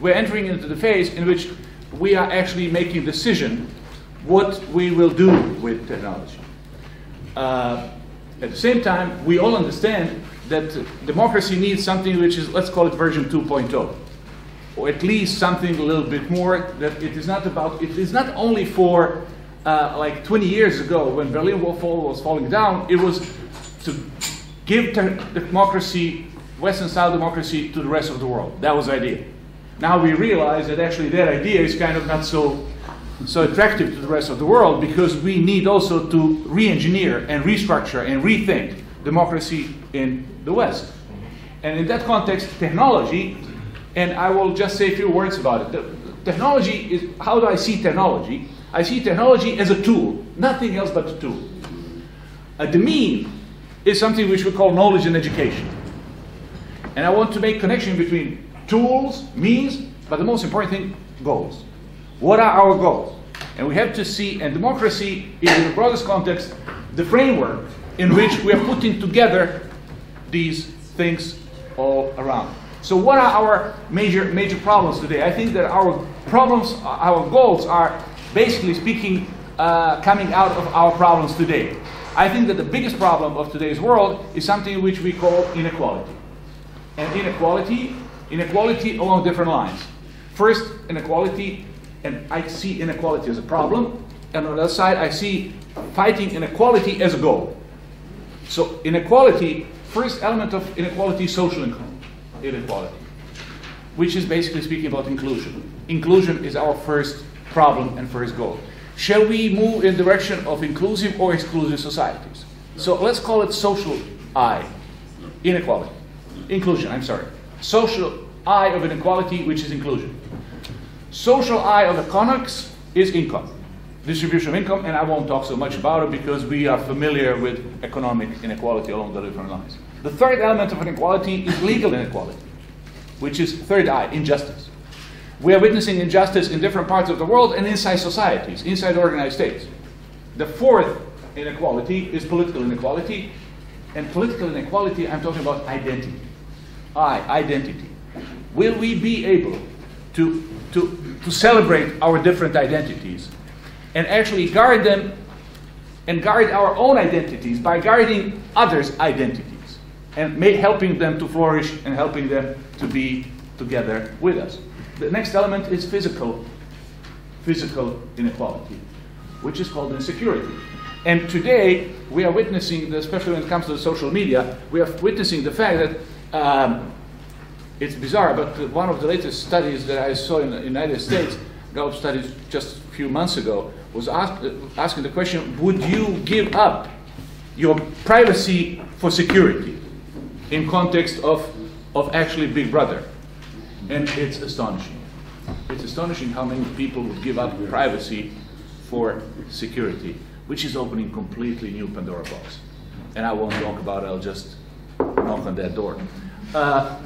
we're entering into the phase in which we are actually making decision what we will do with technology. Uh, at the same time, we all understand that democracy needs something which is, let's call it version 2.0, or at least something a little bit more. That it is not about. It is not only for uh, like 20 years ago when Berlin Wall was falling down. It was to give democracy, Western-style democracy, to the rest of the world. That was the idea. Now we realize that actually that idea is kind of not so so attractive to the rest of the world because we need also to re-engineer and restructure and rethink democracy in the West. And in that context, technology, and I will just say a few words about it. The, technology is how do I see technology? I see technology as a tool, nothing else but a tool. The mean is something which we call knowledge and education. And I want to make connection between tools, means, but the most important thing, goals. What are our goals? And we have to see, and democracy is in the broadest context, the framework in which we are putting together these things all around. So what are our major major problems today? I think that our problems, our goals are basically speaking uh, coming out of our problems today. I think that the biggest problem of today's world is something which we call inequality. And inequality, inequality along different lines. First, inequality and I see inequality as a problem, and on the other side, I see fighting inequality as a goal. So inequality, first element of inequality is social inequality, which is basically speaking about inclusion. Inclusion is our first problem and first goal. Shall we move in direction of inclusive or exclusive societies? So let's call it social I, inequality. Inclusion, I'm sorry. Social I of inequality, which is inclusion. Social I of the economics is income, distribution of income, and I won't talk so much about it because we are familiar with economic inequality along the different lines. The third element of inequality is legal inequality, which is third I, injustice. We are witnessing injustice in different parts of the world and inside societies, inside organized states. The fourth inequality is political inequality, and political inequality, I'm talking about identity. I, identity. Will we be able to to, to celebrate our different identities and actually guard them and guard our own identities by guarding others' identities and helping them to flourish and helping them to be together with us. The next element is physical, physical inequality, which is called insecurity. And today we are witnessing, especially when it comes to social media, we are witnessing the fact that um, it's bizarre, but one of the latest studies that I saw in the United States, Gallup studies just a few months ago, was ask, asking the question, would you give up your privacy for security in context of, of actually Big Brother? And it's astonishing. It's astonishing how many people would give up privacy for security, which is opening completely new Pandora box. And I won't talk about it, I'll just knock on that door. Uh,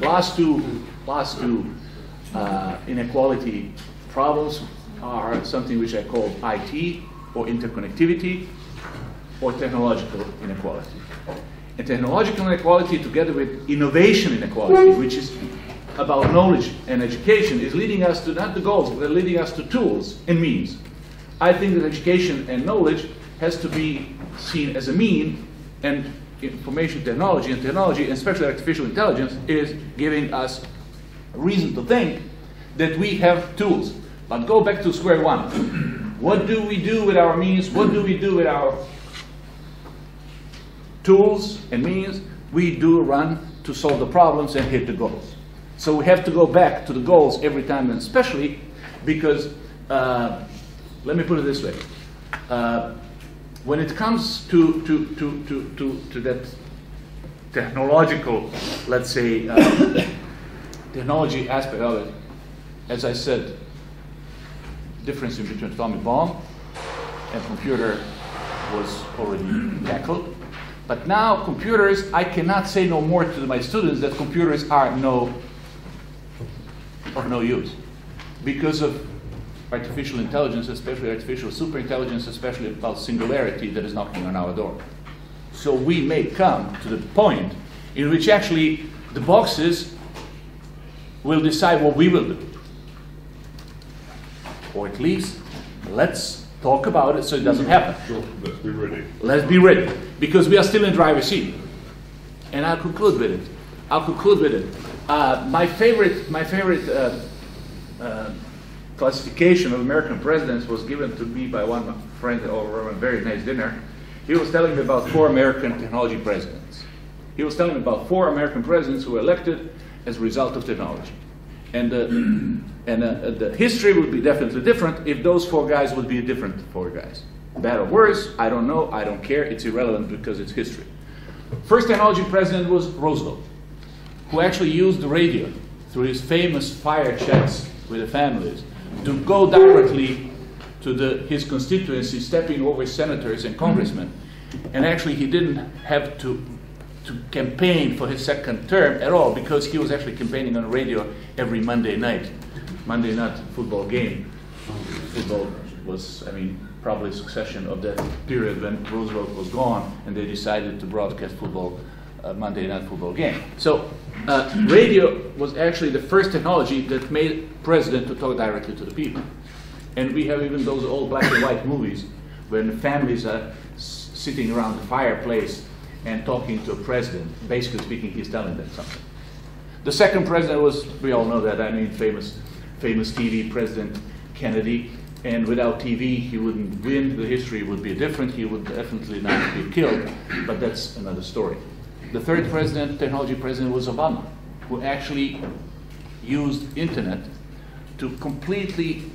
last two, last two uh, inequality problems are something which I call IT or interconnectivity or technological inequality. And technological inequality together with innovation inequality, which is about knowledge and education, is leading us to not the goals, but leading us to tools and means. I think that education and knowledge has to be seen as a mean and information technology and technology, and especially artificial intelligence, is giving us reason to think that we have tools. But go back to square one. what do we do with our means? What do we do with our tools and means? We do run to solve the problems and hit the goals. So we have to go back to the goals every time, and especially because, uh, let me put it this way. Uh, when it comes to, to, to, to, to, to that technological, let's say, uh, technology aspect of it, as I said, difference between atomic bomb and computer was already tackled. But now computers, I cannot say no more to my students that computers are no or no use because of artificial intelligence, especially artificial superintelligence, especially about singularity that is knocking on our door. So we may come to the point in which actually the boxes will decide what we will do. Or at least, let's talk about it so it doesn't happen. So let's be ready. Let's be ready, because we are still in driver's seat. And I'll conclude with it. I'll conclude with it. Uh, my favorite, my favorite uh, uh, classification of American presidents was given to me by one friend over a very nice dinner. He was telling me about four American technology presidents. He was telling me about four American presidents who were elected as a result of technology. And, uh, and uh, the history would be definitely different if those four guys would be different four guys. Bad or worse, I don't know, I don't care, it's irrelevant because it's history. First technology president was Roosevelt, who actually used the radio through his famous fire chats with the families to go directly to the, his constituency, stepping over senators and congressmen. And actually, he didn't have to, to campaign for his second term at all because he was actually campaigning on the radio every Monday night. Monday night football game. Football was, I mean, probably a succession of that period when Roosevelt was gone and they decided to broadcast football, Monday night football game. So uh, radio was actually the first technology that made president to talk directly to the people. And we have even those old black and white movies when families are sitting around the fireplace and talking to a president. Basically speaking, he's telling them something. The second president was, we all know that, I mean, famous, famous TV President Kennedy. And without TV, he wouldn't win. The history would be different. He would definitely not be killed. But that's another story. The third president, technology president, was Obama, who actually used internet to completely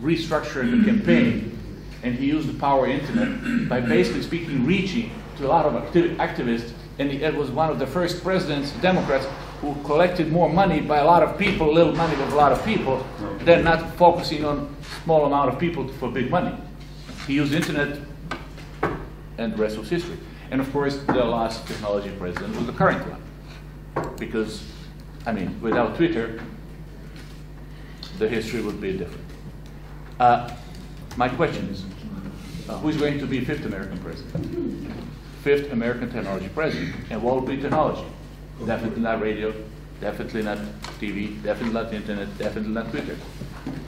restructure the campaign. And he used the power of internet by basically speaking, reaching to a lot of activ- activists. And he it was one of the first presidents, Democrats, who collected more money by a lot of people, little money with a lot of people, than not focusing on small amount of people for big money. He used internet, and the rest was history. And of course, the last technology president was the current one, because, I mean, without Twitter, the history would be different. Uh, my question is, uh, who's going to be fifth American president? Fifth American technology president, and what will be technology? Definitely not radio, definitely not TV, definitely not internet, definitely not Twitter.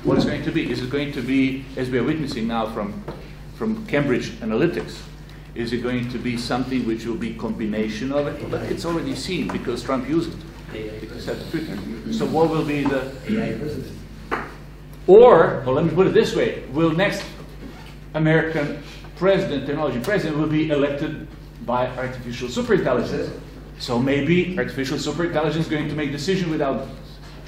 What is going to be? Is it going to be, as we are witnessing now from, from Cambridge Analytica, is it going to be something which will be combination of it? But it's already seen because Trump used it. Because that's Twitter. So what will be the AI president. or, or let me put it this way, will next American president, technology president, will be elected by artificial superintelligence. So maybe artificial superintelligence is going to make decisions without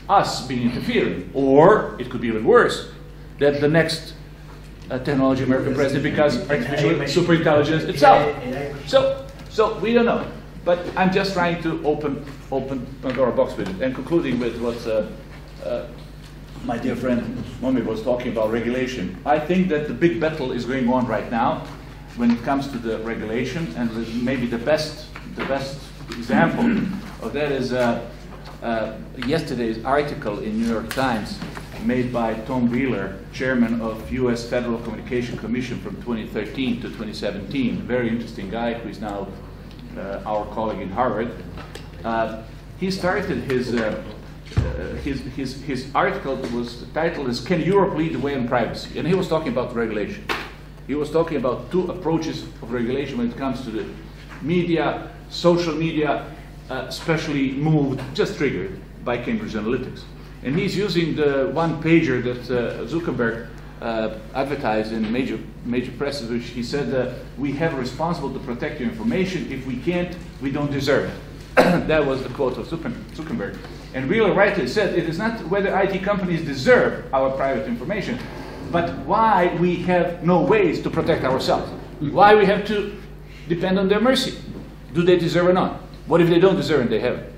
us being interfering. Or it could be even worse, that the next uh, technology American president because artificial superintelligence itself. So, so we don't know. But I'm just trying to open, open Pandora box with it. And concluding with what uh, uh, my dear friend Momi was talking about regulation. I think that the big battle is going on right now when it comes to the regulation, and maybe the best, the best example of that is uh, uh, yesterday's article in New York Times made by Tom Wheeler, chairman of U.S. Federal Communication Commission from 2013 to 2017. Very interesting guy who is now uh, our colleague in Harvard. Uh, he started his, uh, uh, his, his, his article was the title is Can Europe Lead the Way on Privacy? And he was talking about regulation. He was talking about two approaches of regulation when it comes to the media, social media, uh, especially moved, just triggered by Cambridge Analytica. And he's using the one pager that uh, Zuckerberg uh, advertised in major major presses, which he said uh, we have a responsible to protect your information. If we can't, we don't deserve it. that was the quote of Zuckerberg. And Wheeler rightly said it is not whether IT companies deserve our private information, but why we have no ways to protect ourselves. Why we have to depend on their mercy. Do they deserve or not? What if they don't deserve and they haven't?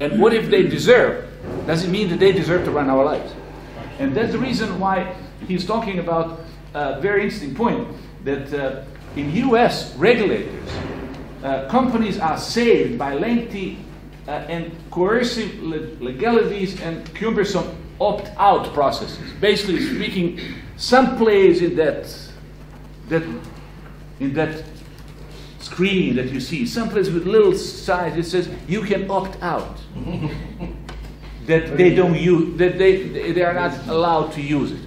And what if they deserve? Does it mean that they deserve to run our lives? And that's the reason why he's talking about a very interesting point that uh, in US regulators, uh, companies are saved by lengthy uh, and coercive le- legalities and cumbersome opt-out processes. Basically speaking, some place in that, that, in that screen that you see, some place with little signs, it says you can opt out. that they don't use, that they, they are not allowed to use it.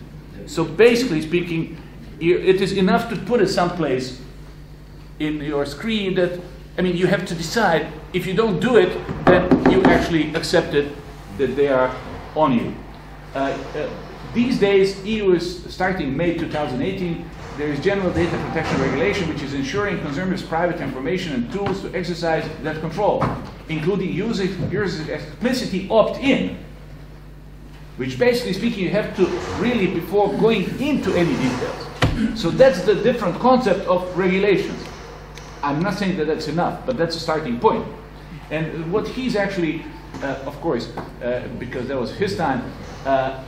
So basically speaking, it is enough to put it someplace in your screen that, I mean, you have to decide, if you don't do it, then you actually accepted that they are on you. Uh, uh, These days, EU is starting May 2018, there is general data protection regulation which is ensuring consumers' private information and tools to exercise that control, including user, user explicitly opt-in which basically speaking, you have to really, before going into any details. So that's the different concept of regulations. I'm not saying that that's enough, but that's a starting point. And what he's actually, uh, of course, uh, because that was his time, uh,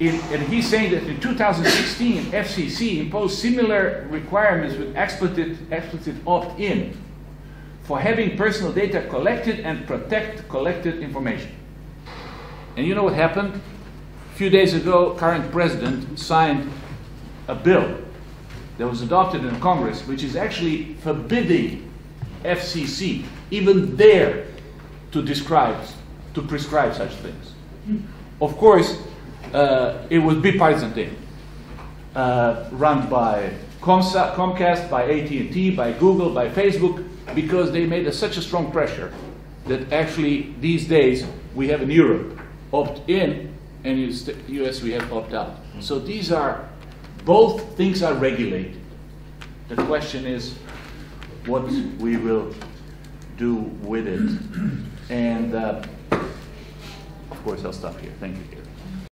and he's saying that in 2016, FCC imposed similar requirements with explicit, explicit opt-in for having personal data collected and protect collected information. And you know what happened? A few days ago, current president signed a bill that was adopted in Congress, which is actually forbidding FCC even there, to describe, to prescribe such things. Of course, uh, it was bipartisan thing, uh, run by Comsa- Comcast, by AT&T, by Google, by Facebook, because they made a, such a strong pressure that actually these days we have in Europe opt-in, and in the U.S. we have opt-out. So these are both things are regulated. The question is what we will do with it. And uh, of course, I'll stop here. Thank you.